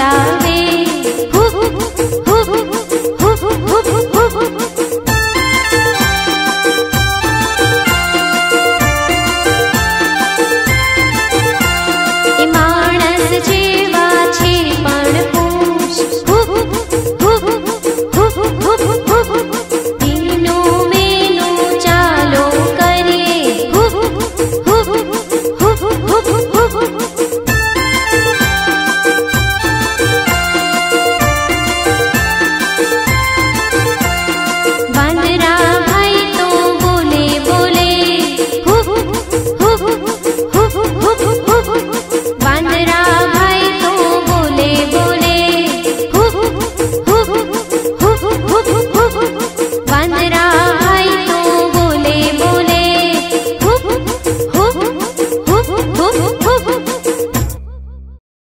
pensar